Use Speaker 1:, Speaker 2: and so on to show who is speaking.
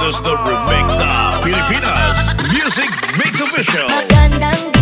Speaker 1: This is the remix of Filipinas Music Mix Official.
Speaker 2: Magandang